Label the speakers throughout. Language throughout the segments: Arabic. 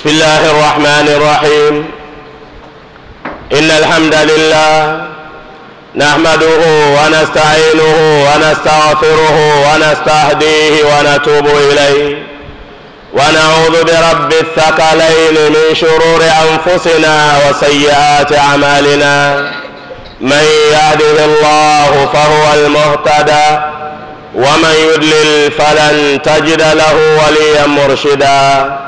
Speaker 1: بسم الله الرحمن الرحيم. إن الحمد لله نحمده ونستعينه ونستغفره ونستهديه ونتوب إليه. ونعوذ برب الثقلين من شرور أنفسنا وسيئات أعمالنا. من يهده الله فهو المهتدى ومن يدلل فلن تجد له وليا مرشدا.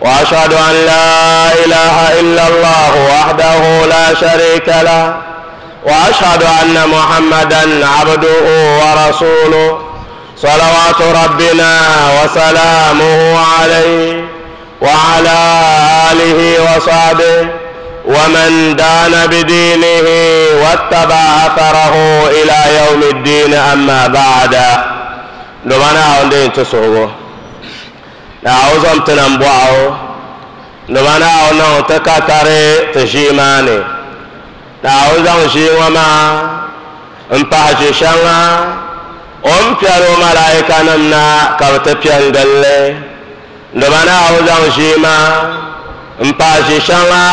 Speaker 1: وأشهد أن لا إله إلا الله وحده لا شريك له وأشهد أن محمدا عبده ورسوله صلوات ربنا وسلامه عليه وعلى آله وصحبه ومن دان بدينه واتبع أثره إلى يوم الدين أما بعد. لمنا عندي تسوغو. na ụzọ mte na mgbu ahụ ndụmana ahụ na ụteka karị tụshi mani na ụzọ nshi nwama mpahachi shanga. Om pyaru malaika namna kawta pyan galle ndumana awuzan shima mpahachi shanga.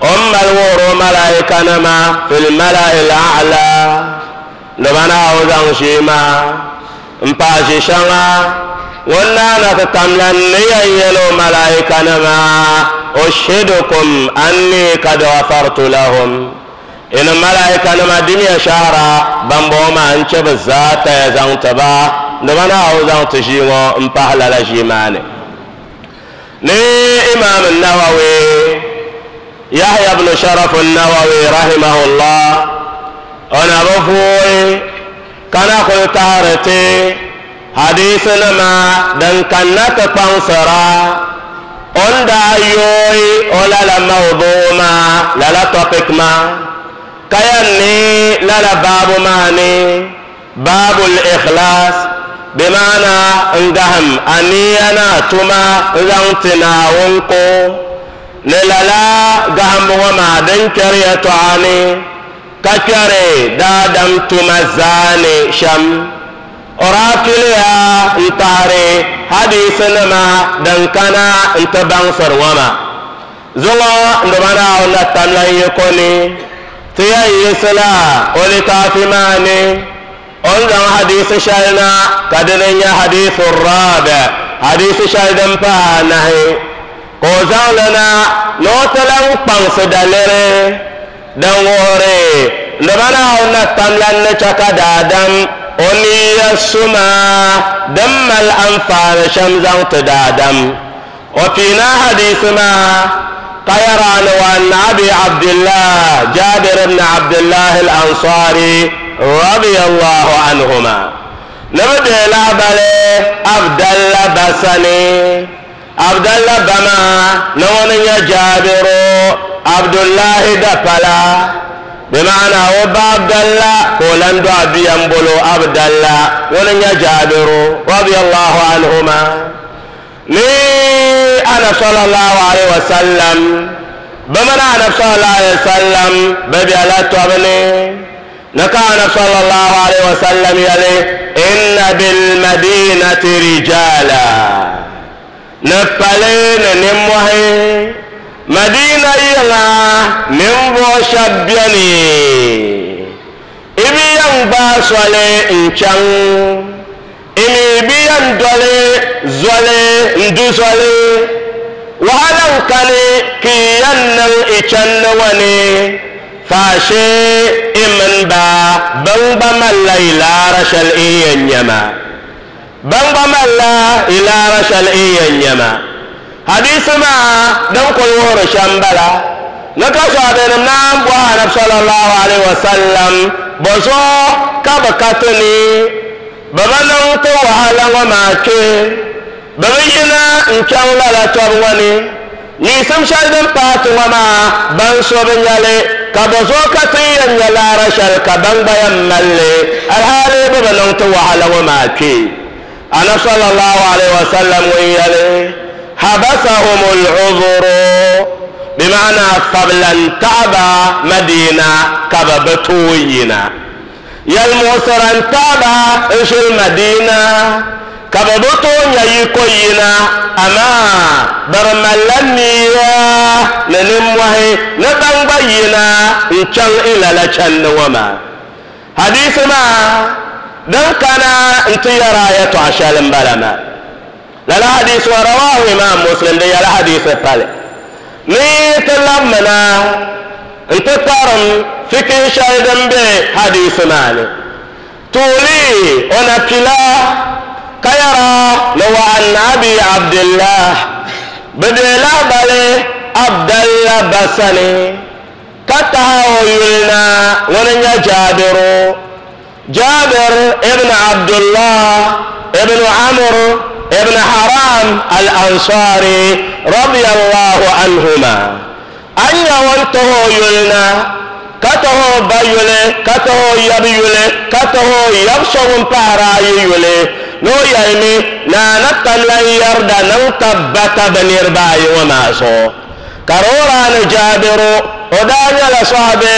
Speaker 1: Om malworo malaika nama fil mala'il a'la. Ndumana awuzan shima mpahachi shanga. ولانا تتملا ني ايلو ملائكنا نما. أشهدكم أني قد غفرت لهم. إن ملائكنا نما دنيا شهرا بامبو ما أنت بالذات يا زانت با. نبانا أو زانت شيما امبحلا لا شيماني ني إمام النووي يحيى بن شرف النووي رحمه الله. أنا رفوي كان اخو عرتي hadisuna ma dankannata pansara onda yoyi ola la mawduma lala topic ma. Kayanni lala babu mani babul ikhlas bimana ngaham aniyana tuma zantina wonko lelala gaham wama dankariya tuani kakare dadam tuma zani sham oraakiliya itaare hadiisinima dankana nti bansirwama zuŋo ndumana ola tamlan yikoni tiya yisila oli kaafimaani on zaŋ hadiisi shalina kadini nya hadiisu raabe hadiisi shali din paha nahi. Ko zaŋlina nootilan kpansi daliri din wuhuri ndumana ola tamlan ni chaka daadam oni ya suma dan mal amfani shamzan ta dadam وفينا حديث ما قيران وأن أبي عبد الله جابر بن عبد الله الأنصاري رضي الله عنهما. نبدأ لابلي عبد الله بسني. عبد الله بما نون يا جابر عبد الله دفلا. بمعنى هو عبد الله كولن دو ابي امبولو عبد الله ولن جابر رضي الله عنهما. ني أنا صلى الله عليه وسلم بمعنى أنا صلى الله عليه وسلم ببي على توبني. نكان صلى الله عليه وسلم يلي إن بالمدينة رجالا. نفلين نموهي. madina yiŋa ninvuɣu shɛba beni ibi yɛn gbaai soli n-chaŋ imi bi yɛn doli zoli n-du zoli wahalan kani ka yi yɛn niŋ i-chandi wani. Faashe iminda bin gba malila yi laara shɛli in yɛn nyɛma bin gba malila yi laara shɛli in yɛn nyɛma hadisi ma dan koyoro shambala. Na kaso adenim na a anab sallallahu alaihi wasallam bozo kaba ba baba na wuta wahala wa ma ke ba make baba yina nkyan lala tor wani. Ni sam shaidan patu wama ban so bin yale ka bozo katiyan ya lara shalka ban bayan malle. Alhali ba na wuta wahala wa ma make anab sallallahu alaihi wasallam wani yale حبسهم العذر. بمعنى قبل أن تعبى مدينة كببتوينا يا الموصر أن تعبى إيش المدينة؟ كببتوين يكوينا. أما برملني ننموه نتنبينا. إن شان إلى لشن وما. حديث ما. دم كان أنت يا راية عشال بلما للحديث ورواه إمام مسلم دي الحديث التالي نيت لمنا. انت ترم فكي شايدا بحديث مالي. تولي ونكلا كيرا لو أن أبي عبد الله. بدلا بلي عبد الله بسني. كتها ويلنا ولن جابر. جابر ابن عبد الله ابن عمرو ibn haram al-ansari radiyallahu anhuma. Ayi àwọn tɔgɔ yoli na katɔgɔ ba yoli katɔgɔ yabi yoli katɔgɔ yabsɔgun paara ayi yoli n'o yɛlɛmi naana talan yarda nan tabbata banirba ayi wa maa sɔn karoorani jaabiru o daa nyɛla sɔhabi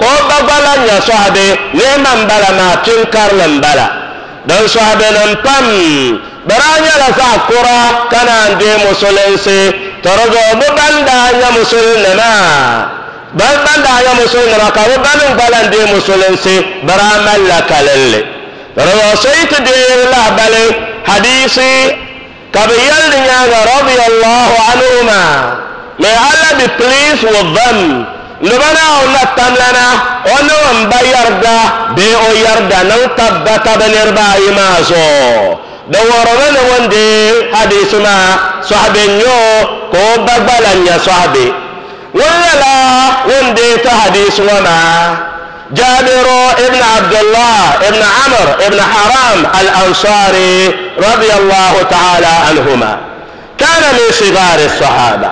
Speaker 1: ko ba bala nyɛ sɔhabi ne man bala maa tun kari nan bala don sɔhabi nan pam baranyala sa kura kana de musulinsi. Torodo bu banda nya musulinna ban banda nya musulinna ka bu banu balan de musulinsi baramalla kalalle torodo saytu de la bale hadisi kabiyal nya radiyallahu anhuma. May allah be pleased with them. Lubana ona tamlana ona wamba yarda be o yarda nan tabbata banir bayi maso دوارونا وندي حديثنا صحبين يو كوبا بلان يا صحبي ولا وندي تحديثنا جابر ابن عبد الله ابن عمر ابن حرام الأنصاري رضي الله تعالى عنهما. كان من صغار الصحابة.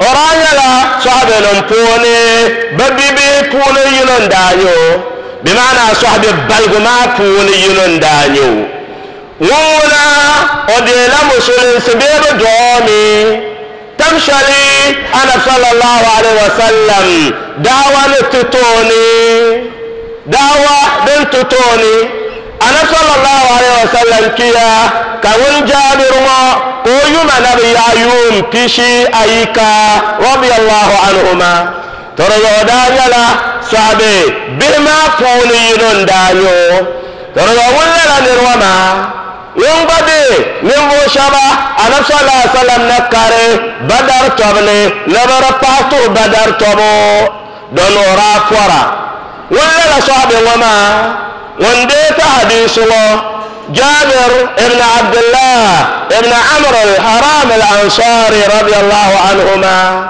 Speaker 1: ورايا لا صحابه لنفوني ببي بي كوني ينون دانيو بمعنى صحابه بلغ ما كوني ينون دانيو wula odela musulin sibiru joomi tamshali anab sallallahu alaihi wasallam dawa ni tutoni dawa din tutoni anab sallallahu alaihi wasallam kiya kawun jabiruma ko yuma nabi yayum kishi ayika radiyallahu anhuma. Toro yo danyala sabe bima kuni yinon danyo toro yo wulla la nirwama ŋun lala niriba maa ŋun gba be ninvuɣu shɛba anabi sallallahu alaihi wasallam na kari badar tɔbu ni ni bi di paɣa tuhi badar tɔbu do nuɣura pɔra ŋun lala sɔhabi ŋɔ maa ŋun dee ta hadisi ŋɔ جابر ابن عبد الله ابن عمرو الحرام الأنصاري رضي الله عنهما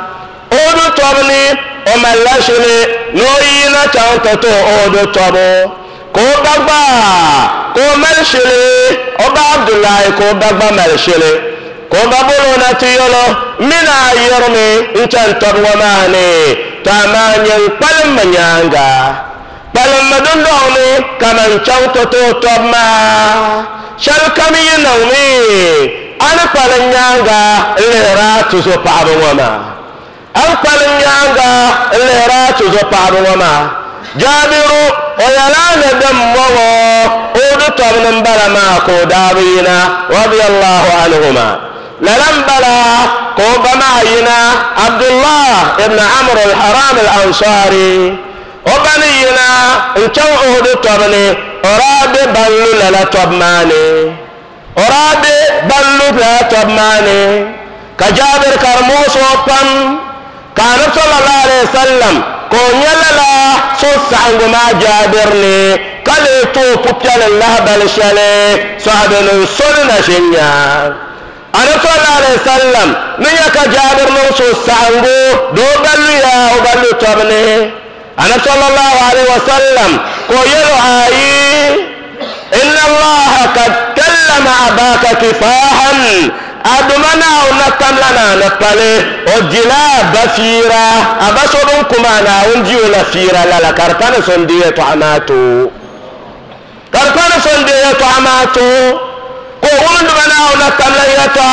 Speaker 1: أودو تبني ومن لشني نوينا تنتتو أودو تبو kó dágbà kó mẹ́rìṣẹ́lẹ̀ ọba abdullahi kó dágbà mẹ́rìṣẹ́lẹ̀. Kó dábòrò náà ti yọlọ mina yọrọmi nchantan wamaani taamaanye kpalimba nyaanga kpalimba dundɔŋni kaman chaŋ toto kami shɛli kam yinawmi ani kpalim nyaanga n lihira tuzo paɣaba ŋɔ maa ani kpalim nyaanga n tuzo paɣaba ŋɔ maa jaabiru oyalaana dambogo odu tobnin bala maa ko daabiyina radiallahu anhuma lalan bala ko bamaayina abdullah ibna amr alharam alansari o baniyina ncan odu tobni oraabe ballu lala tobmaani oraabe ballu lala tobmaani ka jaabir karmuusoo pam kaanab sala allah alayhi wasallam koonyalala so saɣangu maa jaabirni ka lee too pupiɛli lahabali shɛli sɔhabi nim soli na ʒin nyaa anasallah alayhi sallam ni nyɛ ka jaabir niŋ so saɣangu doo ba luya o ba lu tɔbi ni anasallah alayhi wa sallam ko yɛlo ayi inna allaha kad أباك كفاحا أدمنا ونكم لنا نقلي وجلا بفيرا أبصرون كما نونجي لفيرا لا كرتان سندية طعماتو كرتان سندية طعماتو ko wundu bana ona kamla yata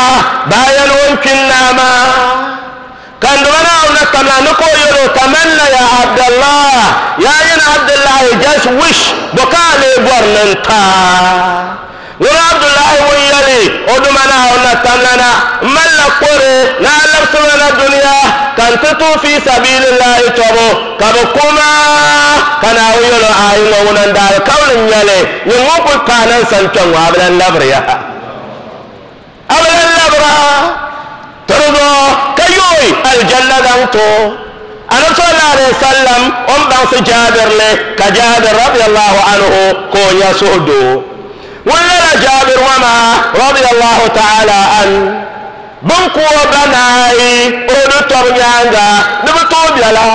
Speaker 1: bayan wankin nama kan dubana ona kamla no ko yoro tamanna ya abdullah ya yana abdullah just wish bokale nuna abdullahi mun yali odu mana ona tanana malla kore na alamsuna na duniya kan tutu fi sabilillahi tobo kaba kuma kana wuyolo ayin wa wunan dare kawlin yale yin mukul kanan santon wa abinan labriya abinan labra turgo kayoyi aljanna ganto anam sallallahu alaihi wasallam on ban su jabir le ka jabir radiyallahu anhu ko ya sudo ولا جابر وما رضي الله تعالى عنه بنكو بناي اودتور نيانغا نبتو بيلا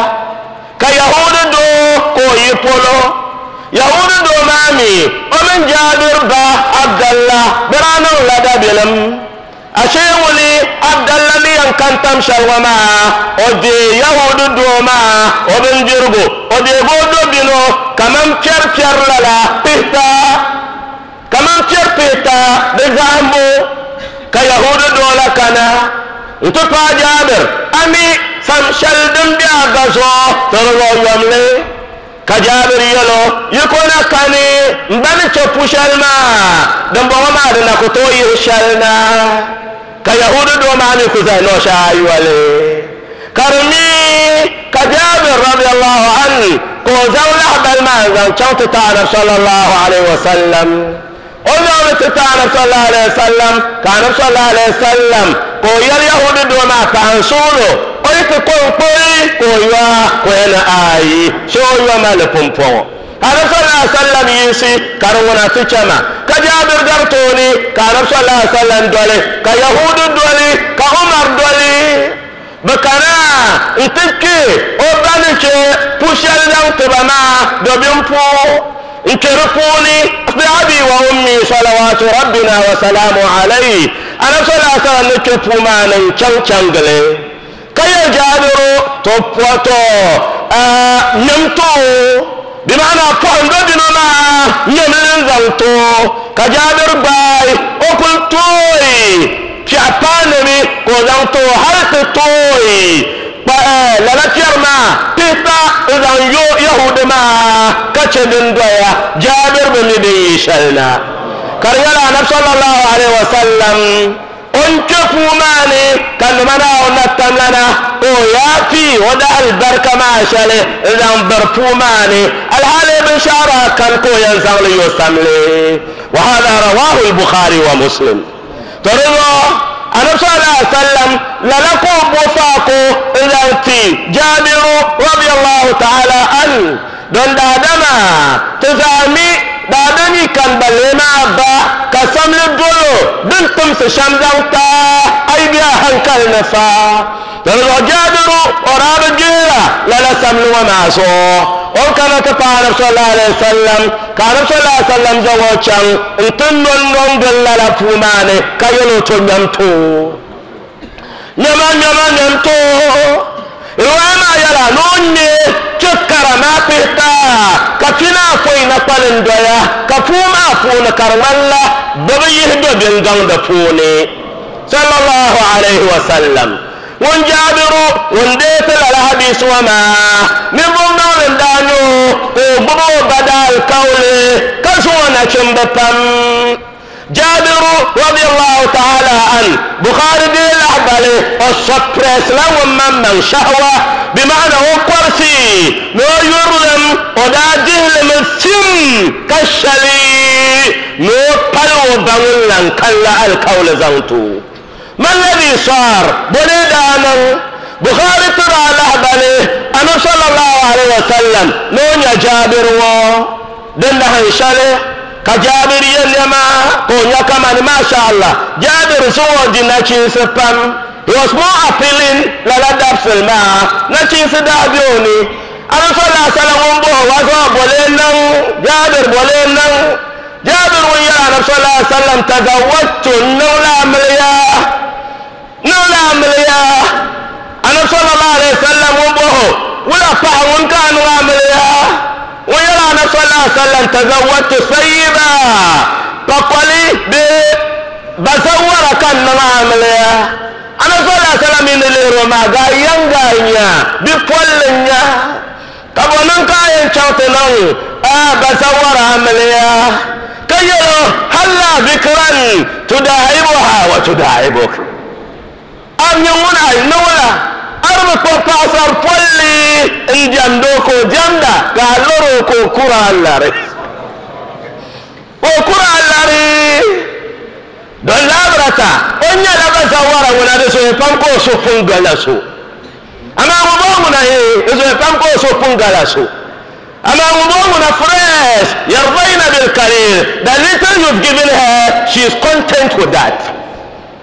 Speaker 1: كيهود دو كوي بولو يهود دو مامي ومن جابر با عبد الله برانو لدى بلم ashe wuli abdallami yan kan tamshal wama ode yahudu doma obin jirgo ode bodo bino kamam ker ker lala pihta kaman fiyar pihta de zambo ka yahudu dola kana ntu pa jabir ami sam shaldin biya gaso torgo yamle ka jabir yelo yikona kani mbani chopu shalma dan bo ma da na ko to yi shalna ka yahudu do ma mi kusa no shayi wale karmi ka jabir radiyallahu anhu ko zawla bal ma zan chauta ta na sallallahu alaihi wasallam ọlọ́run ti ta anabisọ́lá salam sálám ka anabisọ́lá alẹ́ sálám kò yẹri yahudi dùn náà kà ń sọ̀rọ̀ oyin ti kó nkpóyi kò yọ kò yẹn na ààyè ṣé ó yọ máa lè pọ̀npọ̀ anabisọ́lá sálám yìí si karùnwọ̀n àti kyẹ́mà ka jaabir ka anabisọ́lá sálám dọ́lé. Ka yahudi dọ́lé ka umar dọ́lé. Bàkàrà ntìkì ó bá nìkye púṣẹ́ lẹ́wọ̀n tìbàmà dọ̀bí mpó ikerukuni biabi wa ummi salawatu rabbina wa salamu alayhi. Ana sola sara ne ke puma na kyau kyangale kayo jabiro to poto nyamto. Bi mana pondo dino na nyamin zanto ka jabir bai okul toy fi apanemi ko zanto har toy to hali ti tooi lala piɛri maa pihta n zaŋ yo yahudi maa ka chɛ din doya jaabir bi mi din yi shɛli na sallallahu alaihi wasallam on kefu mani kan mana ona tamlana o yafi wada albarka ma shale zan barfu mani alhali bin shara kan ko yan zangli yo samle wa hada rawahu al-bukhari wa muslim torigo annabi sallallahu alaihi wasallam lala ko bofa ko ilanti jabiru radiyallahu ta'ala an don dadama tazami baadani kan balema ba ka samli dolo din tumsi shamdanta ay biya hankal na fa lalo jadiru oraba jira lala samlu wa maso. On kana ka paarab sallallahu alaihi wasallam kaarab sallallahu alaihi wasallam jawo chan itun non non dalla la pumane kayolo to. Nyamto nyama nyama nyamto iwa ma yala nonye cikkara na pita kafina foi na palin doya kafuma funa karmalla babu yi dobin gan da fune sallallahu alaihi wasallam. Won jabiru won detela la ni wama. Min bumnawlen daño o bobo badal kawle kasuwona cin pam. Jaabiru radiyallahu ta'ala an bukhari bee lahabali o sɔpirɛs la ŋun mamman shahwa بمعنى هو كرسي نو يرلم ودا دهلم سم كالشلي. نو قلو بغلن كلا الكول زنتو. ما الذي صار؟ بنيدانا بخاري ترى لهبله أنا صلى الله عليه وسلم. نون يا جابر و. دنها شلي. ka jabir yelle ma ko yakamani mashallah. Jabir suwoji naciisi pam. Was more appealing lala dabsil ma naciisi daabioni ala sala salamun bo waso bole nan. Jabir bole nan. Jabir wun yara na sala salam tagawattu nawla miliya nawla miliya ana sallallahu alaihi wasallam bo wula paha wun kanu miliya wíyọ́rọ̀ anásọ́lá àṣàlẹ̀ tazawwatu sayyiba kọ̀kọ́lí bí basawara kan nana amiliya anásọ́lá àṣàlẹ̀ mi nílé roma ga yanga nya bí pọ́lì nya kabonin kayan kyautu nan a basawara amiliya kayyaro halla bikiran tudaibuha wa tudaibuk an yi wuna yi na wuna. arɓe pasar folli ndiyam ɗo ko jamɗa ka loro ko kura allare ko kura allare ɗon laɓrata on ñalaɓata wara wonade soye panko soppungala so ama mo ɓomuna he soye panko soppungala so ama mo ɓomuna fresh yardayna bil karir the little you've given her she is content with that.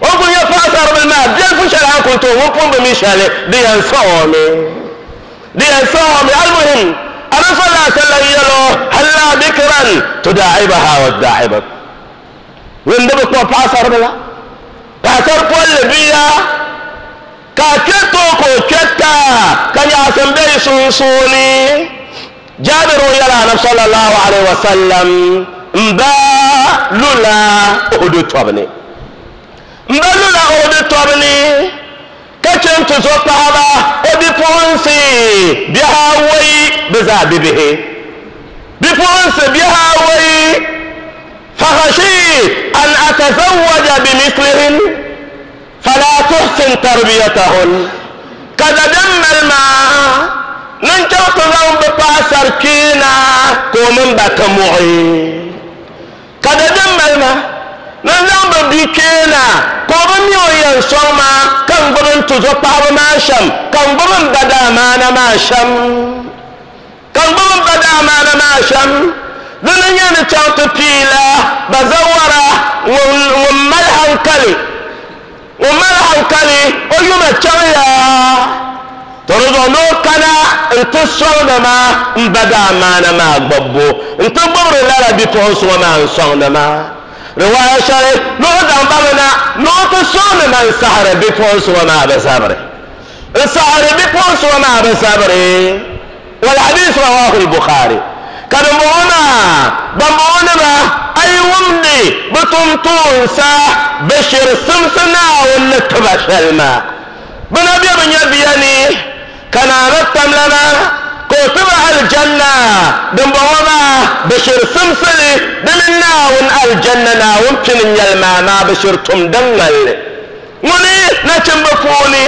Speaker 1: O kun ya fasar bil ma bil fushal ha kun to wo pum bi shale di yan sawmi di yan sawmi al muhim ana alaihi wasallam yalo halla bikran tudaibaha wa daibak wanda ba kuma fasar ba kasar kwalle biya ka keto ko ketta kan ya san bai sun suni jabiru yala na sallallahu alaihi wasallam mba lula ohudu tobni ohudu tobni kacin tuzo pahaba odi ponsi biha wai biza bibihe bi ponsi biha wai فخشيت أن أتزوج بمثلهن فلا تحسن تربيتهن كذا دم الماء من جوت لهم بقاسر كينا كومن بكمعي كذا دم الماء na zamba bike na kobo miyo yan soma kan gurin tuzo kparo ma sham kan gurin ba da ma na ma sham. Kan gurin ba da ma na ma sham. Dinin yin cautu fila ba zawara wummal hankali. Wummal hankali o yi ma cauya torodo no kana nti sɔŋ na ma n ba da ma na ma gbɔbbo nti gbɔbiri lara bi pɔhɔ sɔŋ ma n sɔŋ na ma. رواية شاري نوت عن بابنا نوت سون من سحر بفوس وما بسابر السحر بفوس وما بسابر والحديث رواه البخاري. كرمونا بمونا ما أي ومني بتمتون سا بشر سمسنا ولتبشل ما بنبي من يبياني كنا رتم لنا aljanna. Dan ba wona bashir dan ɗumin nawun aljanna nawun pinin yalmana bashir tum dangal. Wani na cin ba ŋuni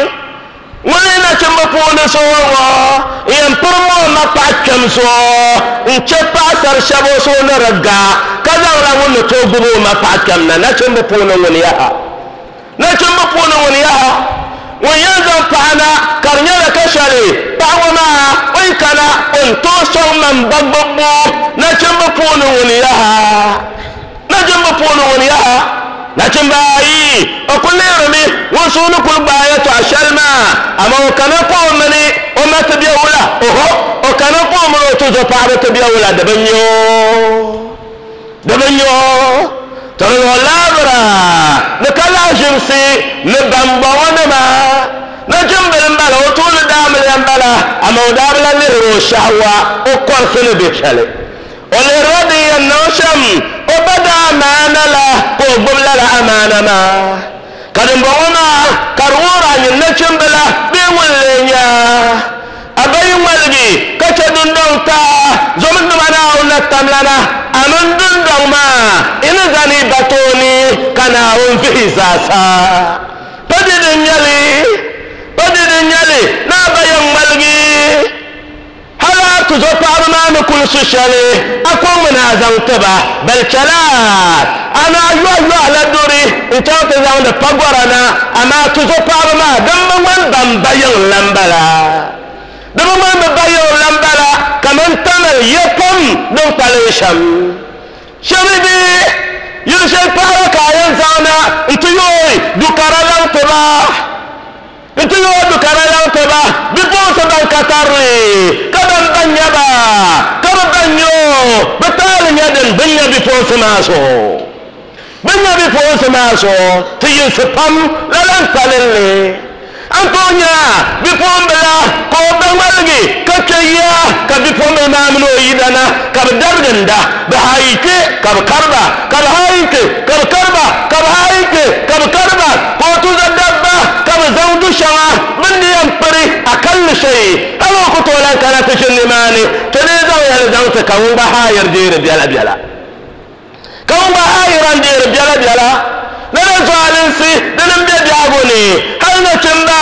Speaker 1: wani na cin ba puuni so wo yen pirimo na paɣa kpem so ce chɛ sar shabo so na di ka zaŋla ŋunni tooi gbubi o ma paɣa kpem na cin ba koli wani ya ha. Na cin ba nachimbo wani ya ha. Ŋun yɛn zaŋ paɣa na ka di nyɛla ka shɛli paɣa ŋɔ maa o yi kana o n tooi sɔŋ man ba gbibbo nachimbi puuni ŋuni yaha nachimbi puuni ŋuni yaha nachimbi ayi o ku lihirimi ŋun suuni kuli gbaaya tɔɣa shɛli maa amma o kana o mini o ma ti bɛ wula oho o kana o mini o tuzo paɣaba ti bɛ wula di bi nyɔ di tɔlɔ laabira ni ka laashimsi ni bambɔŋɔ nima nachimbili n bala o tuuli daamili n bala ama o daabila lihiri o shahawa o kɔrisi ni bi shɛli o lihiri o din yɛn niŋ shɛm o ba da amaana la ka o gbubi lala amaana maa ka dimbɔŋɔ maa ka di wuura nyin ni jimbila bee ŋun lee nya a bayi ŋmaligi ka chɛ dundɔŋ taa zomi duma naa tamlana anun dundon ma ina zani batoni kana hun fi isasa padidin yali padidin yali na bayan malgi. Hala ku zo paɣaba maa ni kuli su shɛli a ŋmina zaŋ tiba bal ana yɔh yɔh la duri n chaŋ ti zaŋdi pa gɔra na amaa ku paɣaba maa din bi ŋmani bamba yiŋ lan di bi ŋmani bi ba yiŋ lan bala kaman tamil ye pam din kpalim shɛm shɛbi bi yili shɛli paɣaba ka a yɛn zaŋ na n ti yooi dukara laŋ tiba nti yoo dukara yaŋ tiba bipuɣunsi ban ka ka ban ba nyɛba ka bi ban nyɛ bi taali nyɛ din bin nyɛ bipuɣunsi maa zuɣu bin nyɛ bipuɣunsi maa zuɣu ti yinsi pam lalan kpalinli an antonia bipuombila ka o be ŋmaligi ka kpeya ka bipuombili maa mini o yidana ka bi darginda bi hayike ka bi karɓa ka bi hayike ka bi karɓa ka bi hayike ka bi karɓa ka o tuza dabba ka bi zawdu shaŋa bindi yan piri akalli shayi. Halo ku tolan kana ti shinni maani ti dii zaŋ yɛli zaŋti ka ŋun gba haayir deeri biɛla biɛla ka ŋun gba haayiran deeri biɛla biɛla da zalinsi da nan be biago ne. Har na cimba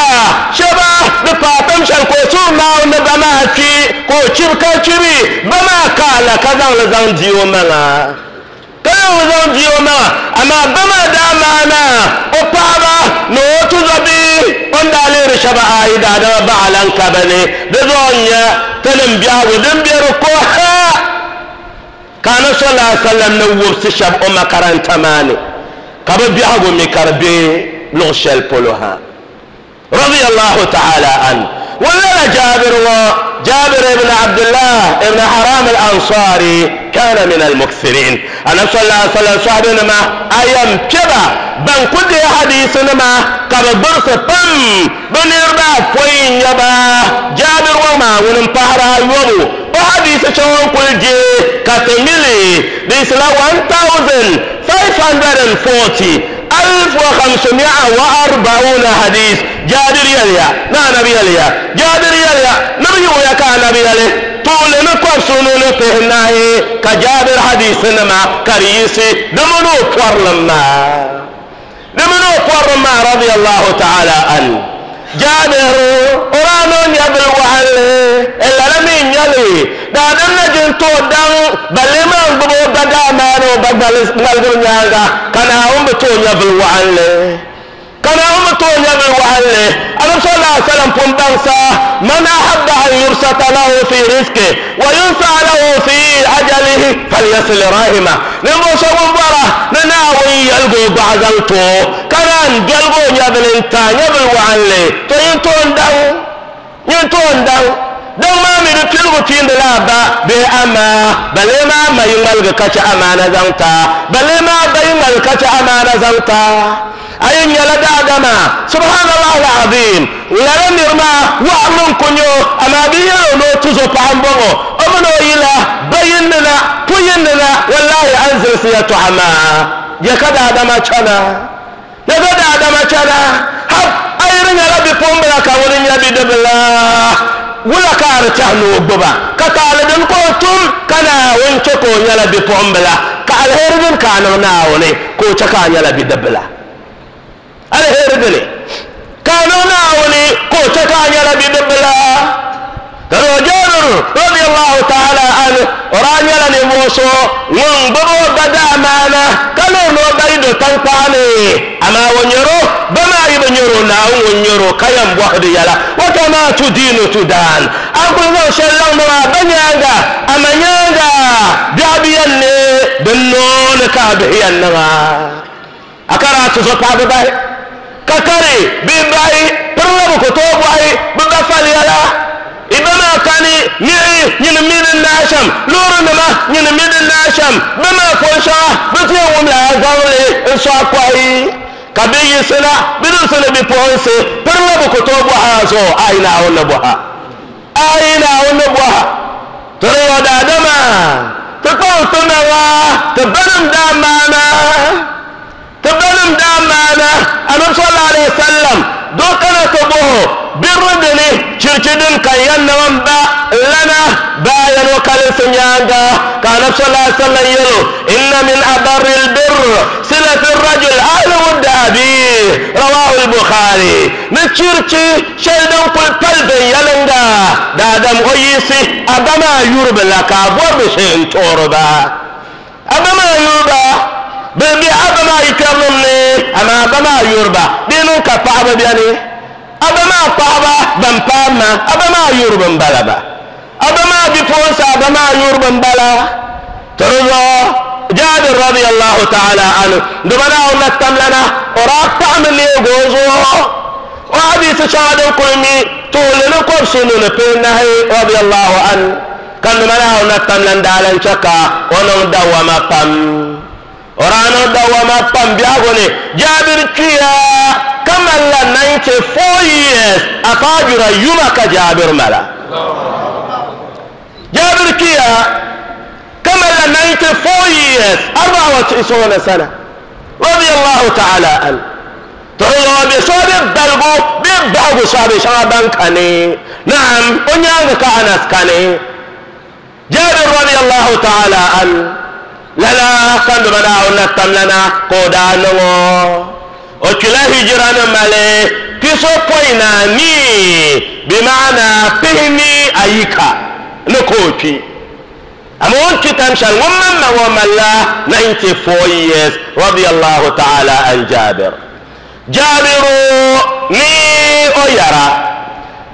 Speaker 1: shaba da fatam shal ko su ma na bama ci ko cirka ciri bama kala kazan la zan jiwo mana. Kayo zan jiwo ma amma bama da mana o paba no tu zabi on da le shaba ayi da da ba alan ka ba ne da zonya tanin biago din biyar ko ha. Kana sallallahu alaihi wasallam na wursi shab o makaranta mane mi karbe lo shel polo ha radiyallahu ta'ala an ولا جابر جابر بن عبد الله بن حرام الأنصاري كان من المكثرين. أنا صلى الله عليه وسلم صحبنا ما كبا. بان كل حديثنا ما قبل برس بم. بنربا فوين يبا. جابر وما ونمطهر يومو. وحديث شوان كل جي كتميلي this is 1540 ألف وخمسمائة وأربعون حديث جابر يليا نا نبي يليا جابر يليا نبي ويا كان نبي يليا طول نكوب سنون فهناه كجابر حديث نما كريسي دمنو فورلما دمنو فورلما رضي الله تعالى عنه جابر أرانون jabiru orano nyabil waale elalami nyali dadan na jin to dan balima gbo bada mano bagal ngalgo nyanga kana umbe to nyabil waale يبل وحل أنا صلى الله عليه وسلم فم بنسا من أحب أن يرسط له في رزقه وينسى له في أجله فليصل رحمه نبو سبب برا نناوي يلقو كان جلقو يبل انتا يبل وحل to yin to ndaw yin to ndaw dan ma mi tilgu tin da la ba be ama bale ma mai ngal ga kace amana zanta bale ma bai ngal kace amana zanta ayin yala da adama subhanallah alazim. Yala mirma wa mun kunyo ama bi yalo no tuzo pambongo omono yila bayinna puyinna wallahi anzil siyatu ama. Ya kada adama chana. Ya kada adama chana. Hab ayiri nyɛla bipuɣimbila ka ŋuni nyɛ bidibila wula ka di tɛhi ni o gbuba ka taalibin ka o tum ka naawuni chɛ ka o nyɛla bipuɣimbila ka alheri din ka a niŋ naawuni ka o chɛ ka a nyɛla bidibila alheri dini niŋ naawuni ka o chɛ ka a nyɛla bidibila garo jabir radiyallahu ta'ala anhu ọ̀rọ̀ anyala ni mo so wọn gbogbo dada amana kalo no bari do tankwane ama wonyoro bama yi bonyoro na wonyoro kayan wahdi yala wata ma tu dinu tu dan. An kun no shallan no banyanga amanyanga biabiyan ne dinnon ka biyan na akara tu so pa bai kakare bi bai pirlo ko to bai bi ba fal yala ibama kani niɣi nyini mini naasham loori nima nyini mini naasham bama fonsha bi tiɛ wumla zaŋli n sɔɣi kɔhi ka bi yisina bidibsi ni bipuɣinsi pirila bi ku tooi bɔha zuɣu a yi naawuni bɔha a yi naawuni bɔha ti riwa daadama. Ti kpaŋ ti naŋa ti banim daa maana ti banim daa maana anabi sallallahu alaihi wasallam دوكنا تبوه بالرمل شرشد القيان نوان با لنا بايا وكال سنيانجا كان صلى الله عليه وسلم إن من أبر البر سلة الرجل أهل ودابي رواه البخاري. من شرشي شيدو كل قلب يلنجا. دادم غيسي أبما يرب لك أبو بشين توربا. أبما يرب ka borbi shi in torba abama yurba niŋ ka paɣaba bɛni aba maa paɣaba ban paam ma aba maa yuri bin bala ba aba maa bipuɣinsi aba maa yuri bin bala tirizo jaabir radiyallahu ta'ala anhu duma naa na tam lana o raa paɣami leego zuɣu o hadisi shɛŋa din kuli mi tuuli ni kɔbsi nu ni pee nahi radiyallahu anhu kan duma naa na tam lan daalan o niŋ dawama pam ranar dawama pam biyago ne jabir kiya kamalla 94 years a fajira yuma ka jabir mala jabir kiya kamalla 94 years arba wa tisuna sana radiyallahu ta'ala an tɔrɔ bi sɔɔbi baligu bi baɣigu sɔɔbi shɛŋa ban kani naam o nyaanga ka anas kani jabir lana kandobada ona tamlana koda nɔŋɔ o tula hijira ne male kiso poina ni bimana pihini ayika. Ne kooti ama won tu tamshan won mamma won malla 94 years radiyallahu ta'ala an jabir. Jabiru ni o yara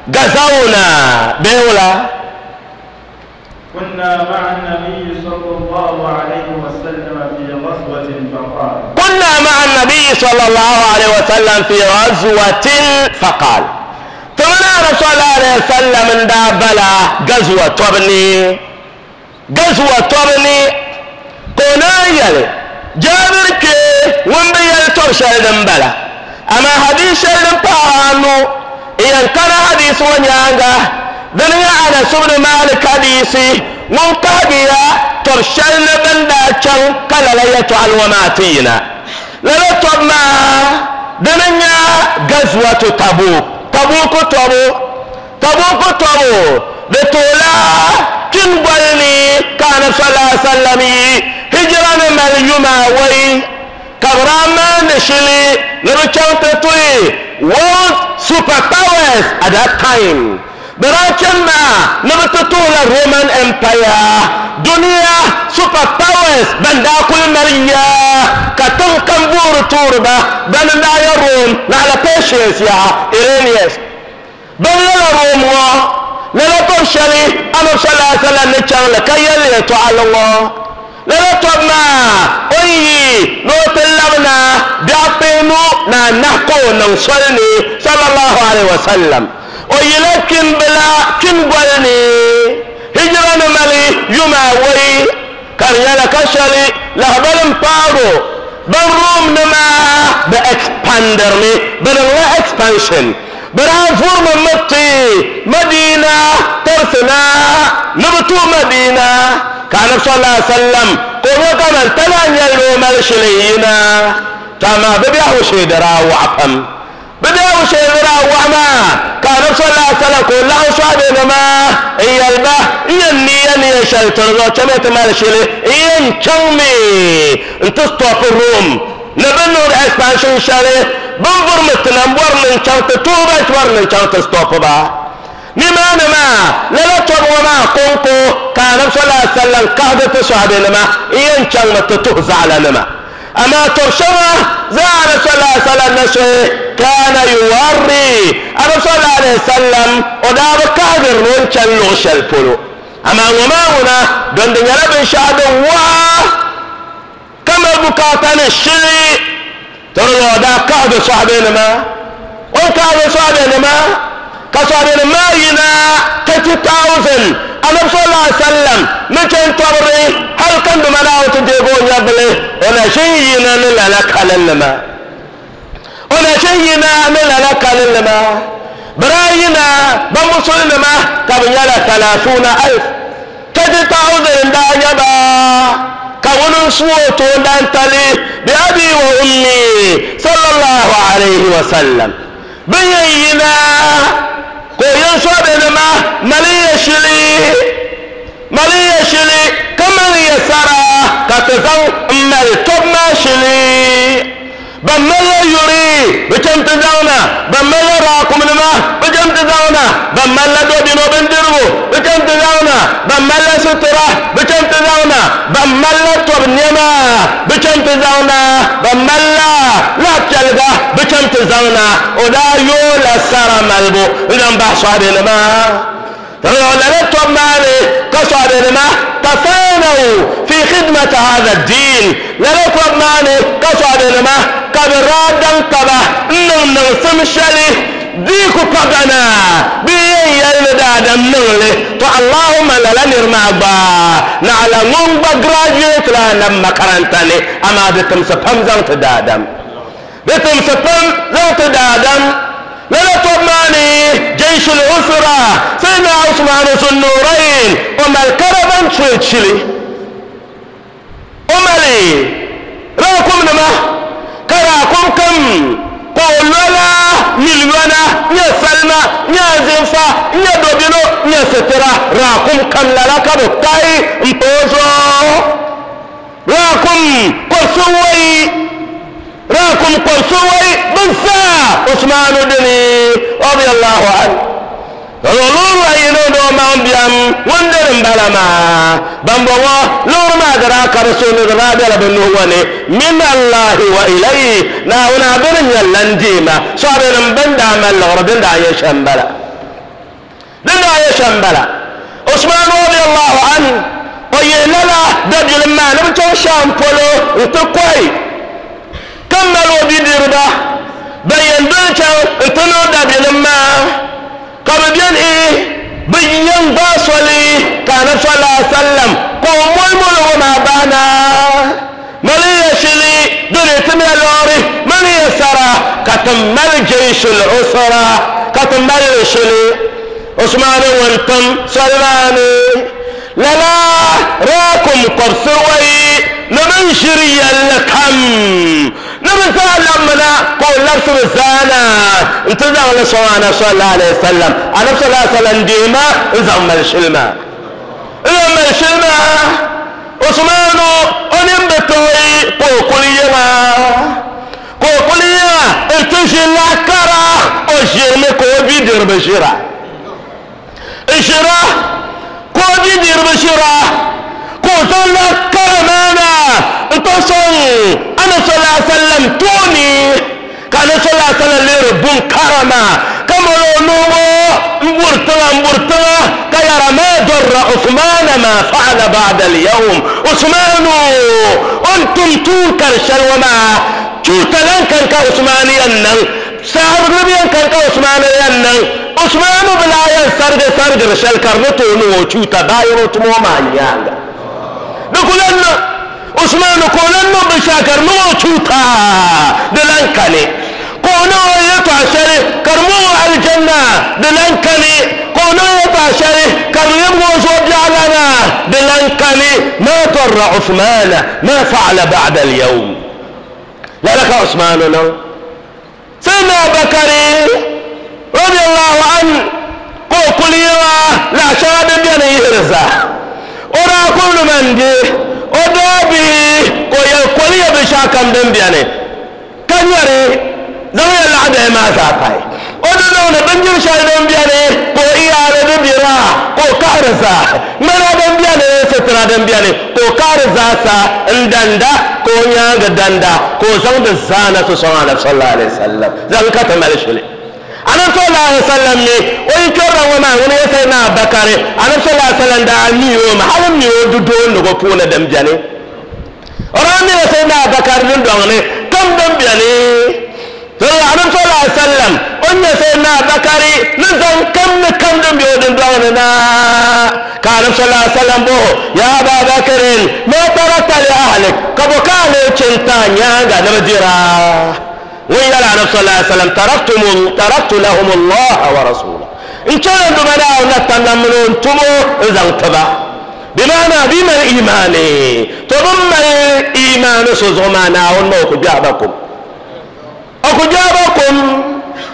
Speaker 1: gazawuna bewla
Speaker 2: كنا مع النبي صلى الله عليه وسلم في غزوة فقال
Speaker 1: كنا مع النبي صلى الله عليه وسلم في غزوة فقال تمنى رسول الله عليه وسلم دا بلا غزوة تبني غزوة تبني كنا يلي جابر كي ومبي يلتر شلدن بلا أما حديث شلدن بانو إيان كان حديث ونيانغا dani ya ana subnu malik hadisi ŋun kaagiya tɔri shɛli ni bin daa chaŋ ka lala yɛtɔɣa ni wa maa ti yina lala tɔbu maa dini nyɛ gazuwatu tabuk tabuku tɔbu tabuku tɔbu di toola kingoli ni ka anabi yi hijira ni mali yuma wai kabira maa shili ni bi chaŋ ti tui world super powers at that time. Biraken na na batutola roman empire duniya super powers banda kulmariya ka tun kan turba ban da ya rome na ala patience ya iranians ban la rome wa na la to shari anu sallallahu alaihi wasallam ne chan la kayal ya to allah la la oyi no tallamna da penu na nako nan sallallahu alaihi wasallam ويلكن بلا كن بلني. هجرة مالي يما وي كان يلا كشلي لا بلن بارو بروم نما بأكسباندرني. بل لا أكسبانشن. برافور من مطي. مدينة ترسنا. نبتو مدينة. كان صلى الله عليه وسلم قل وقم التنان يلو مالشليينا تما ببيعو شيدرا وعفم بدأوا شيرا وما كان صلى الله عليه وسلم له صابين ما إيا البا إيا النية نية شلتر ذو كميت مال شلي إيا نشمي انتو ستوب الروم. نبنو الاسبانشن شلي بنظر متنا شلت توبا تور من شلت ستوب با. نما نما. للا وما كونكو كان صلى الله عليه وسلم كهدة صحابين ما إيا نشمي تتوزع على نما. أما ترشوه زار صلى الله عليه وسلم نشوه كان يوري أنا صلى الله عليه وسلم ودار كافر نون شلو شلفلو أما وما هنا دون دنيا بن شهد وا كما بكاتان الشري ترى ودا كافر صحابين ما وكافر صحابين ما ما ينا 30,000 أنا صلى الله عليه وسلم مكان تبري هل كان بملاوة تجيبون يبلي ولا شيء ينا لك لما ona shayina mela la kalilma barayina ba musulma ka binyala talatuna alf kadi ta'udhin da yaba ka wani suwo to dan tali bi abi wa ummi sallallahu alaihi wa sallam koyon so ɓene ma maliye shili maliye shili kamar ya sara ka te zan mari top ma shili zauna ban mala dobino bin dirbo bican ta zauna ban mala sutura bican ta zauna ban mala tob nema bican ta zauna ban mala lafjalga bican ta zauna o da yo la sara malbo ولا مالي قصد ما تفانوا في خدمة هذا الدين. لنطلب مالي قصد ما كبرادا كبا نم نسم شلي ديكو كبنا بيين يلدادا نغلي تو اللهم لا نرمى با. نعلم با graduate لا نم مكرنتني أما بتم سفهم زنت دادم بتم سفهم زنت دادم lọ́lọ́tọ́ máa ní jẹ́ṣùl usra sayyidina Usman Zun-Nurayn Umar karaban tuwecili umari rakum nima karakun kan kolola miliyona nye salma nye zinfa nye dobino nye sitira rakum kan lalakaru tai mpozo rakum kosuwai راكم قرصوي بنسا عثمان دني رضي الله عنه. ولور وينود وما بيام وندر بلما. بمبوا لور ما دراك رسول الرابع بنه وني. من الله وإليه. نا هنا برن يلنجيما صابر بندا من لغربين دا يشنبلا دا يشنبلا عثمان رضي الله عنه. ويلا لا دجل ما نبتو شامبولو وتقوي to koy kammalo bidirba bayan dun ta tuno da bilma ka bi biɛni bi yɛn gba soli ka na sɔla sallam ka o mɔli mɔli o maa baana mali ya shili dole ti mi lɔɔri mali ya sara ka ti mali jeisul usra ka ti mali shili usmani wuntum salmani lala rakum kɔbsi نمن شري لكم نمن تعلم منا قول نفس رسالة انت دعوا لشوا أنا صلى الله عليه وسلم. أنا صلى الله عليه وسلم ديما إذا أم الشلمة. إذا أم الشلمة. عثمان أن يمبتوي قول قولي ما قول قولي انت جلا كرا أجرم كوبي درب شرا شرا كوبي درب شرا ka o kuli yiŋa ka o kuli yiŋa n ti ʒi lakara o ʒirimi ka o bi diribi ʒira n ʒira ka o bi diribi ʒira ka o zaŋ lakara maana n to sɔŋ ana sallallahu alaihi wasallam tooni ka ana sallallahu alaihi wasallam leeri bun karama ka mali o nuuŋo n burtiŋa n burtiŋa ka yara ma dorra usmana ma faala ba'da al-yawm usmanu on tum tuun karshen wa ma cutalan kan ka usmaniyan nan usmanu bilayan sarge sarge shal karni tonu o cuta bayiro tumo بقولنا عثمان قولنا بشاكر مو توتا دلان كاني قونا ويتو عشاري كرمو على الجنة. دلان كاني قونا ويتو عشاري كرمو وزود لعلنا دلان كاني ما ضر عثمان ما فعل بعد اليوم. لا لك عثمان لو سيدنا بكري رضي الله عنه قل يا لا شاد بين ودابي قو يقول يبشاكم دم بينا كان يري لو يلعب ما ساقاي ودنا نبنجر شايدون بينا قو إيارة دبيرا قو كارزا منا دم بينا سترا دم بينا قو كارزا سا اندندا ko nyaanga danda ko zan da zana su son ala sallallahu alaihi wasallam. Zan ka ta mala shule. anan sallallahu alaihi wasallam ne o yi kora wa ma wani ya sai na bakare anan sallallahu alaihi wasallam da ni yo ma halin ni yo du do no go puna dam jane ora ni ya sai na bakare dun don ne kam dam jane to anan sallallahu alaihi wasallam on ya sai na bakare ni zan kam ni kam dam yo dun don na كان صلى الله عليه وسلم بو يا أبا بكر ما تركت لأهلك كبو كان يتشنتا نيانغا ويا النبي صلى الله عليه وسلم تركتم تركت لهم الله ورسوله. إن كان دمنا ونتنا من انتمو إذا انتبه. بمعنى بما الإيمان؟ تضم الإيمان سزمانا ونوك جابكم. أكو جابكم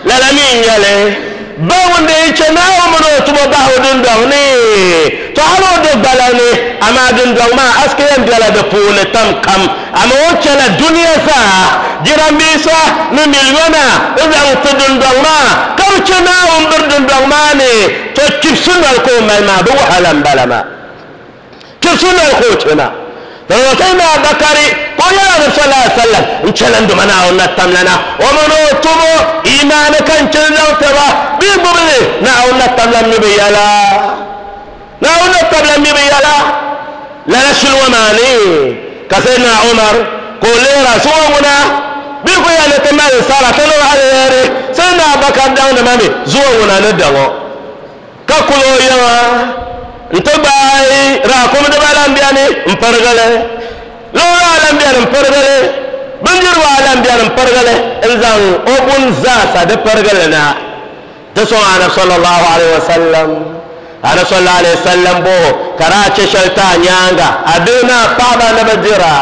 Speaker 1: للمين يلي. bawonde cena omono tuma baho ɗin ɗon ne to halode balani ama ɗin ɗon ma askeyem da puule tam kam. Ama wo cela duniya sa jiran jirambisa no milliona ɗon to ɗin ɗon ma kam cena on ɓer ɗin ma ne. To cibsunal ko mayma bala ma. Balama cibsunal ko cena wannan tamlana wa man tumo imani kan cin zauta ba bi gubli na wannan tamlan mi bi yala na wannan tamlan mi bi yala la nashul wa mani ka sai na umar ko le rasuluna bi ko yana ta mai sara ta lawa alheri sai na bakar da da mami zuwa wuna na dawo ka kulo yawa nto gbaai raakum di ba lambiani n pargale loora a lambiani n pargale bindiriba a lambiani n pargale n zaŋ o bun zaasa di pargale na ti sɔŋ ana sallallahu alaihi wasallam ana sallallahu alaihi wasallam bo kara che shɛli taa nyaanga a dina paɣaba ni bi dira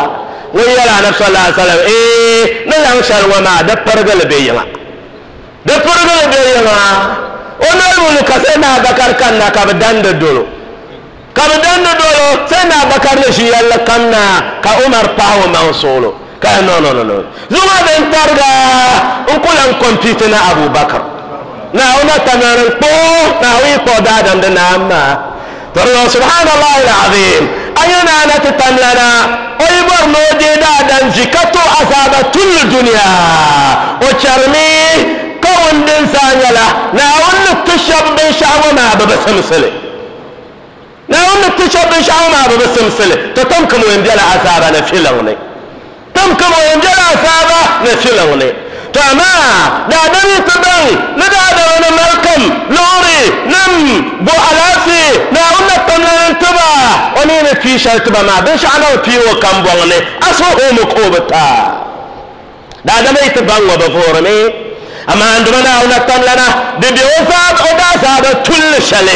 Speaker 1: ŋun yɛla ana sallallahu alaihi wasallam ee ni zaŋ shɛli ŋɔ maa di pargale be yiŋa di pargale be yiŋa o nolibulu ka sai na bakar kanna ka bi dandi dolo كابدان دولو سنا بكر نشي يلا كمنا كأمر باهو منصولو كا نو نو نو نو زوما بن تارغا انكل أن كومبيتنا أبو بكر. نا اونا تمارن بو نا وي بو دادان دنا ما ترو سبحان الله العظيم. أينا نتتملنا أي بر نو جي دادان زكاتو الدنيا أو كون دن سانيلا نا اون تشب بن شابو ببسمسلي ba basamsale na wannan tushabbin shawa ma ba basamsale to tam kuma yandala asaba na filan ne tam kama wanjala saba na filan ne to amma da dan ta ban na da da wani malkam lori nam bo alafi na unna tamlan tuba wani ne fi shar tuba ma bin sha ana fi wa kan bon ne aso ho mu ko bata da da mai ta ban wa ba fore ne amma an duma na unna tamlana da bi wasa o da saba tul shale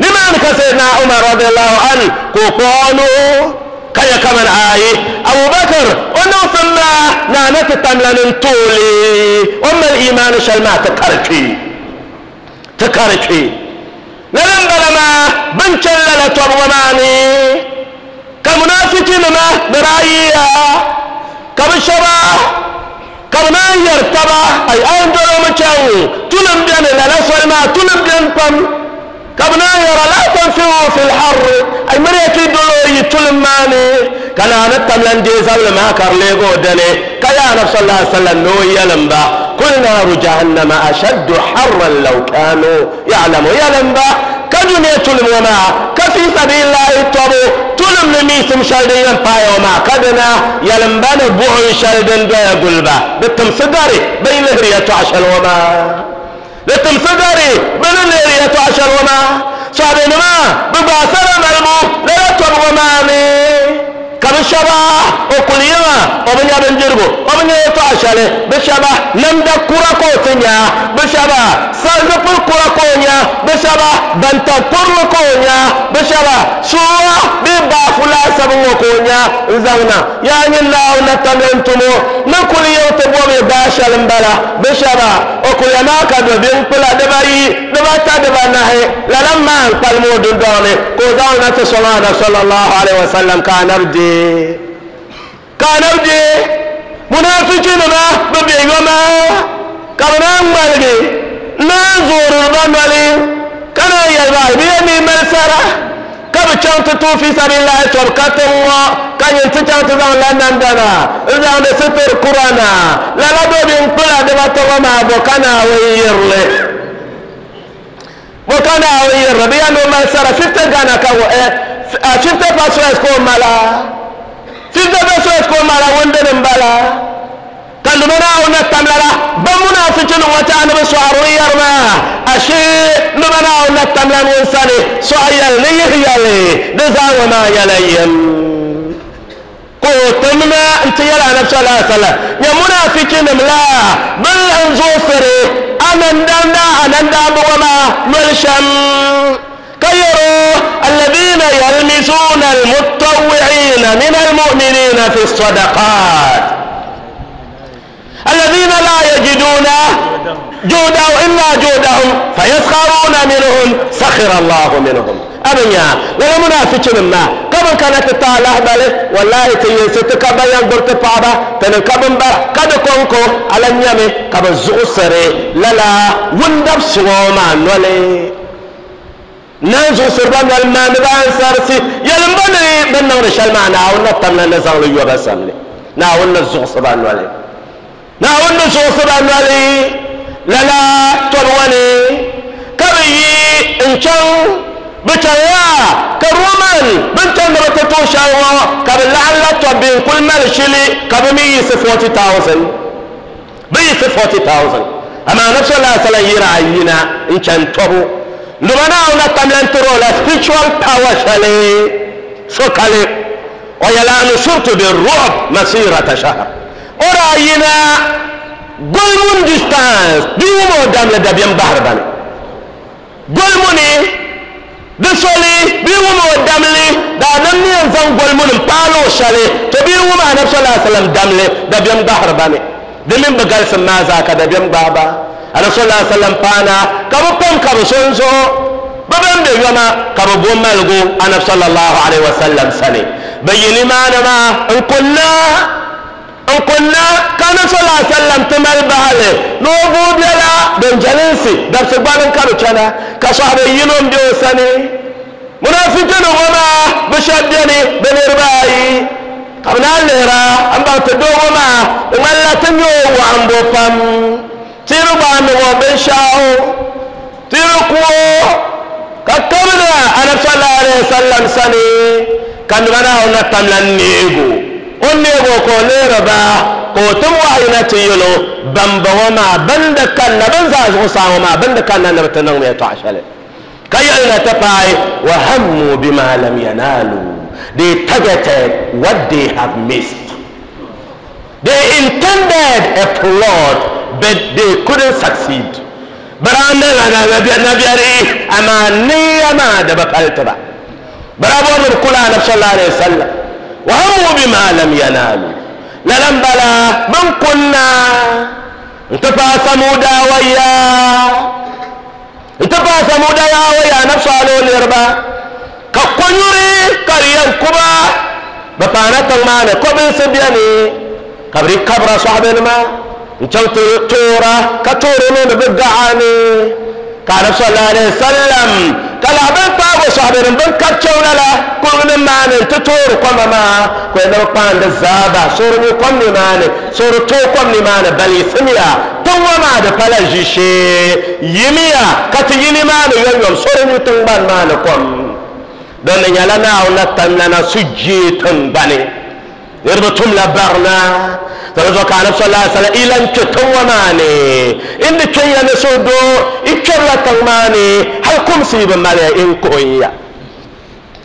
Speaker 1: لمن كسيدنا عمر رضي الله عنه؟ كوكونو. كيا كمان آي. أبو بكر ونو سمى نانة تملن طولي. أما الإيمان شلما تكاركي تكاركي لن بلما بنشل لتر وماني. كمنافقين ما برايا كبشرا كمنايا ارتبا أي أنجل ومشاوي تلم بيان لنسوي ما تلم بيان قبل يرى لا تنفعوا في الحر. أي مريا كي دلوري تلماني كلا نتم لنجي سبل ما كرلي غودني كلا نفس الله صلى الله عليه وسلم كل نار جهنم أشد حرا لو كانوا يعلموا. يلمبا كدن يتلم وما؟ كفي سبيل الله يتوبوا. تلم لميسم شلدين ينفع وما؟ كدنا. يلمبا نبوع شلدين دو يقول با بتم صدري بين هريه عشل وما؟ bitum sigari bayin lahriyatu ashal wama لتم صدري من اللي يتعشر وما صابين ما بباسر مرمو لا يتوب ومامي كم الشبه وكل يوم ومن يبن جربو ومن يتعشر بشبه نمدا كورا كوتنيا بشبه سلفل كورا كونيا بشبه بنت كورا كونيا بشبه سوا ببافلا سبو كونيا زونا يعني الله نتمنتمو نكل يوم تبوم shal bala bɩ shaba o kʋ yama ka do bɩn pʋla dibayi dibata dibanahi la la maan kpalmo dundɔgni kʋ zagna tɩ sõmaana salallahu alaihi wasallam ka anabde ka anabde munafikinima bɩ be yoma. Ka na n na n zʋʋrr ba noli ka na n yɛlba sara ka bi chaŋ ti tuufi sabilillahi tɔb ka ti ŋɔ ka yin ti chaŋ ti zaŋ la nandana n zaŋ di sitir kurana lala do bi n kpula daba tɔgɔ maa bo kana wai yirli bo kana wai yirli bi yan do mal sara fifty gana ka wo eh fifty percent ko mala fifty percent ko mala wonde nin bala قالوا منا ونا تملرا بمنا في جنوة أنا بسوار ويرما أشي نمنا ونا تملرا ونساني سوار يلي يلي نزا وما يليم قوتم ما انت يلا نفس الله سلا يا منافقين ملا بل انزوفري انا ندمنا أنا ندم وما ملشم. كيرو الذين يلمسون المتطوعين من المؤمنين في الصدقات. الذين لا يجدون جودا إلا جودهم فيسخرون منهم سخر الله منهم. أبنيا ولا منافق ما كما كانت تعالى بله والله تيسيت كبا ينظر تبابا تنكبن بر كد كونكو؟ على نيامي كبا زوسري لا وندب سوما نولي. nan zo sirban wal man ban sarsi yalim bane ban nan rishal ma na wannan tamna na zan riyo ba samne na sirban wal na wannan zo sirban wal lala torwane kabi in can bitaya ka roman bintan da bata to shawo kabi la'alla to bin kul mal shili kabi mi yi 40000 bi yi 40000 amma nabi sallallahu alaihi wasallam yira ayina in can tobo lumana una tamlantoro la spiritual power shale sokale oyala nusurtu birru'b masirata shahr أرأينا بلمون ديستانس دي مو دام لدبيان بحر بني بلموني دسولي بي ومو دا نمي انزان بلمون بالو شالي تبي وما نب صلى الله عليه وسلم دبيان بحر بني دمين بغال سمازا كدبيان بابا أنا صلى الله عليه فانا كبو كم كبو سنزو ببن بي وما كبو بو ملغو أنا صلى الله عليه وسلم سني بيني ما نما انقلنا nkunna kanu sɔla asalam tumali bahale n'obu biara benjaminsi dabsigbani kanu kyana ka sɔhabi yinom di o sani munafiki ni wɔma bishadiani beniriba ayi kabini alihira an ba ti dogo ma ŋmanla ti nyɛ o waɣambo pam tiiri gba nɔgɔ binshɛɣu tiiri kuo ka kabina anabi sani ka nɔgɔ na tamla neego. onne go ko lera ba ko tum wa ina ti yolo tuyulo bamba wa ma ban da kan na ban za su sa ma ban da kan na ta nan ya to shale kai ina ta fai wa hammu bima lam yanalu they targeted what they have missed they intended a plot but they couldn't succeed baranda na na biyari amma ne ma da ba falta ba barabo kula na sallallahu alaihi wasallam وهموا بما لم ينالوا. للم بلا من كنا؟ انتفى ثمودا ويا. انتفى ثمودا يا ويا نفس على اليربا كقنيري كريم كبا بطانة المعنى كبن سبياني. كبري كبرى صاحبنا ما. انتو تورا كتوري من بقعاني. قال صلى الله عليه وسلم قال أبن طاب وصحبه ابن كتشونا لا قلنا مانا تطور قم ما قلنا مقبان دزابا سورو قم نمانا سورو تو قم نمانا بل يسميا تو ما دا فلا جيشي يميا كت يلي مانا يوم يوم سورو تنبان مانا قم دون يلا ناو نتن لنا سجي تنباني. يرضى تملا برنا تلزوك على صلى الله عليه وسلم إلا أنت تواماني إن كي نسودو إكرا تواماني هل كم سيب مالي إن كوية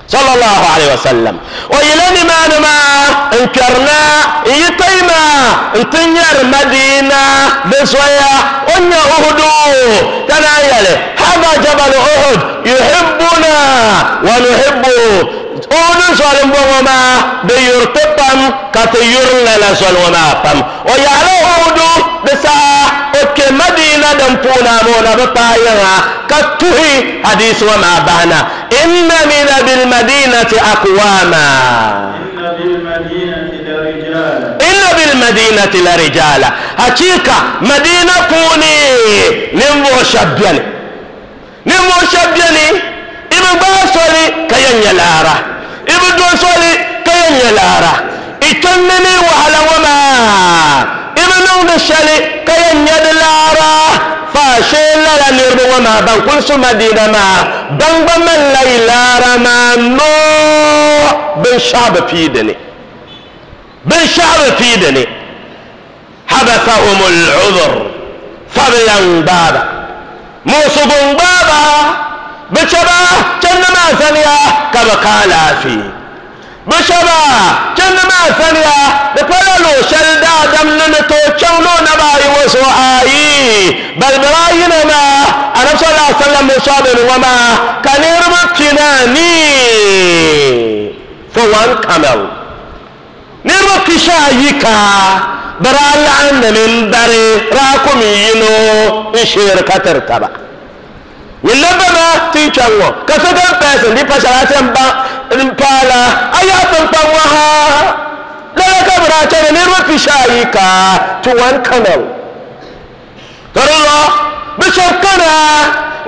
Speaker 1: صلى الله عليه وسلم. وإلا نمان ما إنكرنا إيتا tunyar madina da soya onya uhudu tana yale hada jabal uhud yuhibbuna wa nuhibbu odun solin bongo ma da yurte pam kata yurle la solwo ma pam o yala odu da sa o ke madina dan puna mo na ba payanga ka tuhi hadis wa ma bana inna min bil madinati aqwama
Speaker 2: إن بالمدينة لرجالا
Speaker 1: inna bil madinati la rijala hakika madina kuni nimbo shabbiyani nimbo shabbiyani ibi ba soli kayan ya lara ibi do soli kayan ya lara ikan nini wahala wama ibi nunga shali kayan ya da lara fashe lara nirbi wama ban kun su madina ma ban ba man lai lara ma no bin shaba fi fi da ne حبسهم العذر. فبيا بابا. موسق بابا. بشبا كنما ثانية كبقالا في. بشبا كنما ثانية بقللو شلدا دم ننتو چونو نباي وسو آي بل براينا ما أنا صلى الله عليه وسلم مصابر وما. كان فوان kisha yika bara Allah nirokishayika bara laandamin dare rakumi yino nshir katartaba yillabana tincango kasogan pese ndi pasaraten pala ayafin panwaha lala kabra cene nirokishayika tuwan kanal torolo bishop kana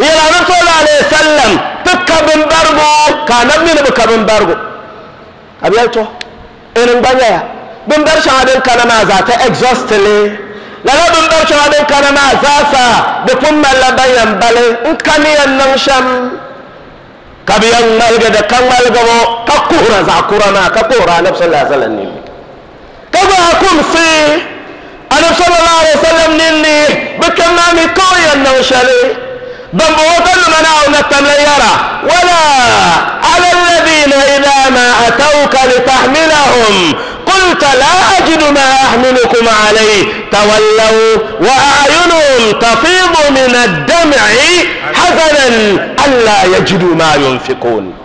Speaker 1: yelanu sola alayhi sallam ti kabin bargo kanabnini bi kabin bargo abiyalto irin banyaya bin bar shahadin kana ma za ta exhaustly laga bin bar shahadin kana ma za sa da kun malla bayan bale. In kaniyan nan sham. Kabiyan malga da kan malga mo ka kura za kura ma ka kura na sallallahu alaihi wasallam ne ka ba kum si ana sallallahu alaihi wasallam ne ne bikan ma mi koyan nan shale ضموتن منعوا التمليرة ولا على الذين إذا ما أتوك لتحملهم. قلت لا أجد ما أحملكم عليه. تولوا وأعينهم تفيض من الدمع حزنا ألا يجدوا ما ينفقون.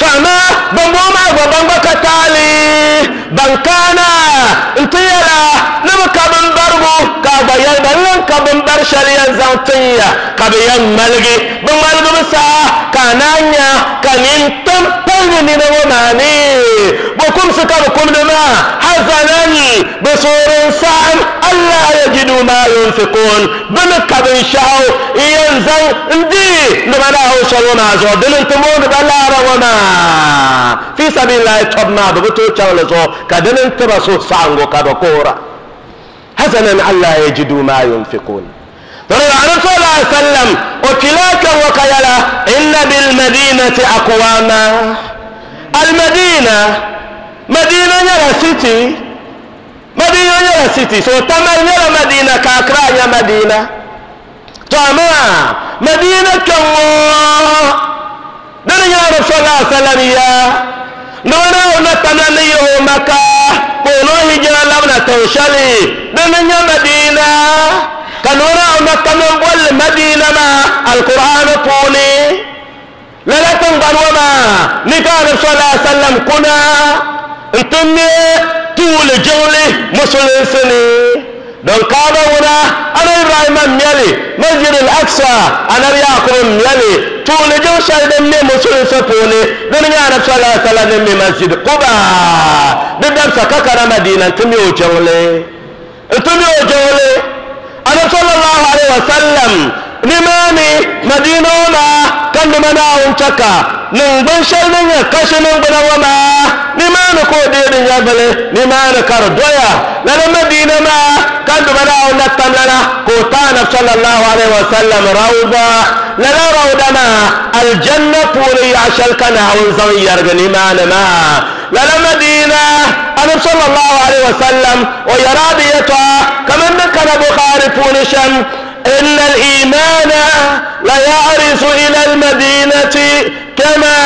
Speaker 1: فما بموما بمبك تالي بنكانا انتيلا نمكا بمبربو كابا يلبن كابا برشاليا زانتيا. كابا يمالغي بمالغ بسا. كانانيا كانين تم تلني نوماني بكم سكبكم لما حزنا بصور سعم ألا يجدوا ما ينفقون. بنكا بنشاو ينزل اندي نمنا هو شلونا زو. دلنتمون بلا رونا fi sabilillahi tobma ba to chawla so kadinin tiba so sango ba kora hasanan allah yajidu ma yunfiqun فقال الرسول صلى الله عليه وسلم وكلاك إن بالمدينة أقواما. المدينة مدينة يرى سيتي. مدينة يرى سيتي. سو تمر يرى مدينة كأكرا يا مدينة. تمام. مدينة كمو. ನನಗೆ ರಸೂಲ ಸಲಮಿಯ ನೋಡೋ ನತನಲ್ಲಿಯೋ ಮಕ ಪೋನೋ ಹಿಜಲವನ ತೌಶಲಿ ನನಗೆ ಮದೀನ kanora ona kano wal madina ma. Alquran puni. Lalatin barwama ni ka nabi sallallahu alaihi wasallam kuna ntunne tuule jawle musulun sini don kaga wuna anar rayman miyale masjidil aksa anar yakubu miyale tuli jo shalde me musulun sapole don ya na sala sala ne me masjid quba didan sakaka na madina tumi o jawle tumi o jawle ana sallallahu alaihi wasallam limani madina ma kan mana on chaka nin ban shalden ya kashi nin guna wama limani ko de din ya bale limani kar doya na madina ma kan mana on natamlana ko tana sallallahu alaihi wasallam rawda lana rawdana aljanna puri ashal kana on zan yarga limani ma lana madina أنا صلى الله عليه وسلم ويرابيته كمان كان بخاري فونشم إن الإيمان لا يعرس إلى المدينة كما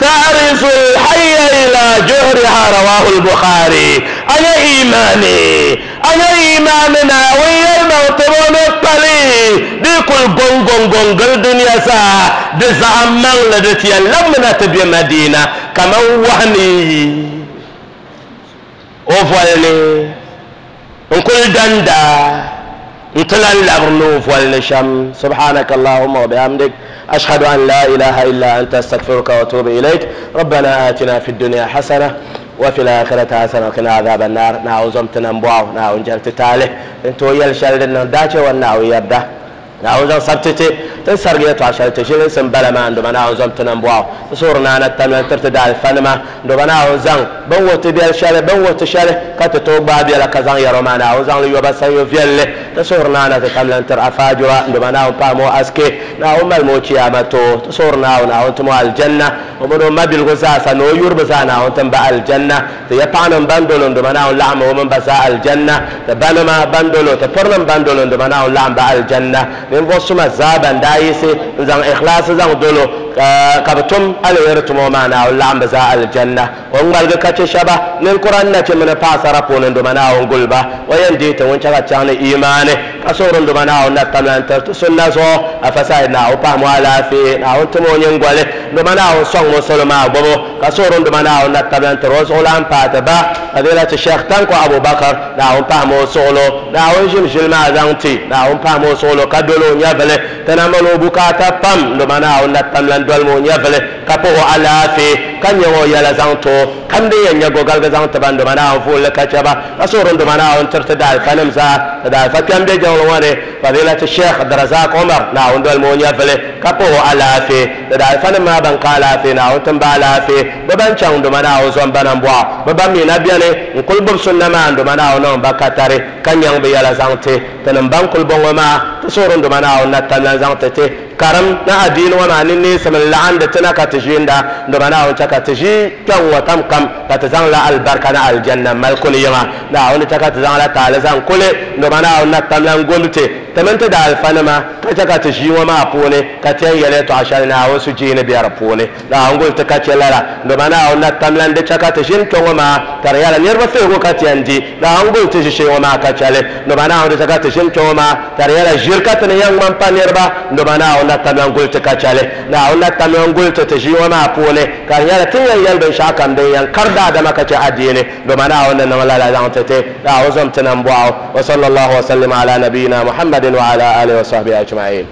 Speaker 1: تعرس الحي إلى جهرها رواه البخاري. أنا إيماني أنا إيماننا ويا الموترون الطلي دي كل قن قن قن قل دنيا سا دي زعمان لدتي لمنا تبي مدينة. كما وهني أوفالني نقول دندا. نتلان لغنو فوالنشم سبحانك اللهم وبحمدك أشهد أن لا إله إلا أنت استغفرك وأتوب إليك ربنا آتنا في الدنيا حسنة وفي الآخرة حسنة وقنا عذاب النار ناو زمتنا مبواو ناو نجلت تالي انتو يلشال داتي وناو يبدا نعوذ سبتتي تسرقية عشان تشيلن سن بلا عندما نعوذ تنم صورنا أنا تنم ترتدى الفنما عندما نعوذ بنو تبيل شال بنو تشال كت توب بعد يلا كزان يا رومانا عوذ لي يبص يفيل تصورنا أنا تنم تر أفاجوا عندما نعوذ بامو أسكي نعوم الموتي أما تو تصورنا أنا عوذ مع الجنة. ومنو ما بالغزاة نو يرب زانا عوذ تنبع الجنة. تيبان بندول عندما نعوذ لعم ومن بزاء الجنة. تبان بندول تبرم بندول عندما نعوذ لعم بع الجنة. min bo suma zaban da yi se zan ikhlas zan dolo kabtum al yartumo mana wala am za al janna on galga kace shaba nin qur'an na ce mun fa sarapo nan do mana on gulba wayan de ta wancan ka imani tʋm alwɛr tʋmo maana a laɣam b zaa aljanna wa ŋmalgi ka chɛ shɛba ninkuran na ka soɣari n duma naawun na tamlan tir ti sunna zuɣu a fasaid naawun paɣamu alaafee naawun timo nyingoli n duma naawun sɔŋ musulma a gbubu ka soɣari n duma naawun na tamlan tir o zuɣu lan paati ba fadilati shekh tanko abubakar naawun paɣamu o suɣulo naawun ʒim ʒili maa zaŋ ti naawun paɣamu o suɣulo ka dolo nyɛvili tana mani o bukata pam n duma naawun na tamlan dolimi o nyɛvili ka puhi o alaafee ka nyɛ o yɛla zaŋ to kam din yɛn nyɛ gogalgi zaŋ tiba n duma naawun fuulli ka chɛba ka soɣari n duma naawun tiriti daalifanim zaa ti daalifa kpɛm be jiŋli ŋɔ ni fadilati shekh abdurazak omar naawun dolimi o nyɛvili ka puhi o alaafee ti daalifanim maa ban ka alaafee naawun tin ba alaafee bɛ ban chaŋ duma naawun zɔn banan bɔɣu bɛ ban mi na biɛni n kuli gbubi sunna maa n duma naawun niŋ ba ka tari ka nyɛŋ bi yɛla zaŋ ti ti nim ban kuli bɔŋɔ maa ti soɣari n duma naawun na tamlan zaŋ ti ti karim na ŋɔ maa ni neesim n laɣandi ti na ka ti ʒiinda duma naawun chɛ ka kpɛŋ ŋɔ tam kam ka ti zaŋ la albarka na aljanna mali kuli yiŋa naawun chɛ ka ti zaŋ la taali zaŋ kuli duma naawun na tamlan goli ti tɩ me tɩ da alfanema ka tɩ zɩɩ wã maa pʋʋne ka tɩ n yɛlɛ tɔg shɛli naawõ su-jiine biɛr pʋʋne la a gol tɩ ka chɛla ra doma naawõ na tam la n dɩ chaka tɩ zĩn tõngõ maa t'a d yɛla nirba feego ka tɩ n dɩ la a gol tɩ zĩ wã maa ka chɛle doma naawõ dɩ chaka tɩ zĩn tõngõ maa t'a d yɛla zɩr ka tɩ ne yãng man pa nirba doma naawõ na tam la n gol tɩ ka chɛle naawõ na tam la n gol tɩ tɩ zɩɩ wã maa pʋʋne ka d yɛla tɩ n yãn yɛl bɩn-saag kam dɩn yãn kar daadama ka tɩ adiine doma naawõ na nong la la zãng tɩ tɩ naawõ zõm tɩ nan bɔao wa sallallahu wa sallim ala nabiyina muhammadin وعلى آله وصحبه أجمعين.